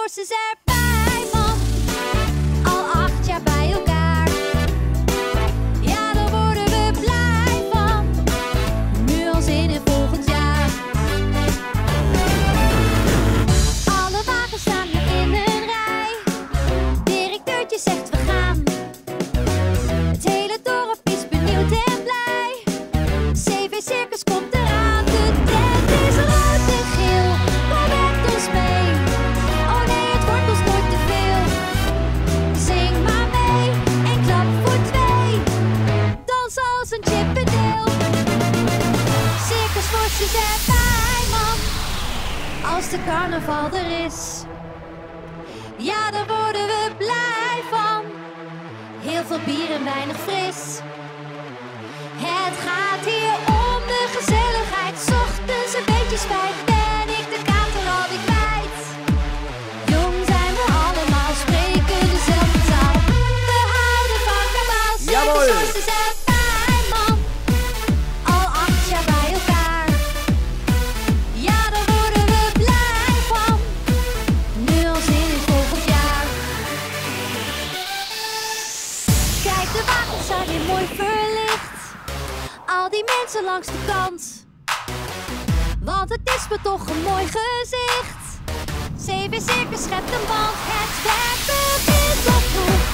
horses are back. als de carnaval er is. Ja, daar worden we blij van. Heel veel bier en weinig fris. zijn je mooi verlicht. Al die mensen langs de kant. Want het is me toch een mooi gezicht. Zeven Circus schept een band, het werkt begint wind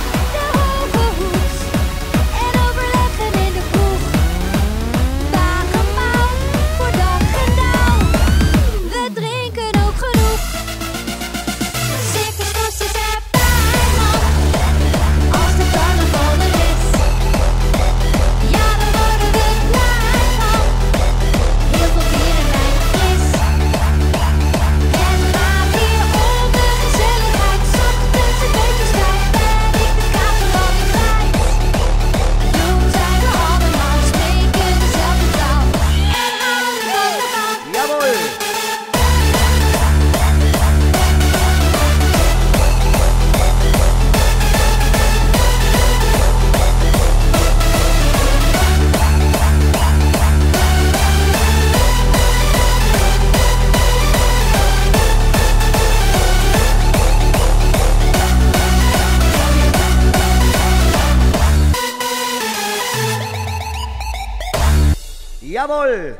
Jawohl!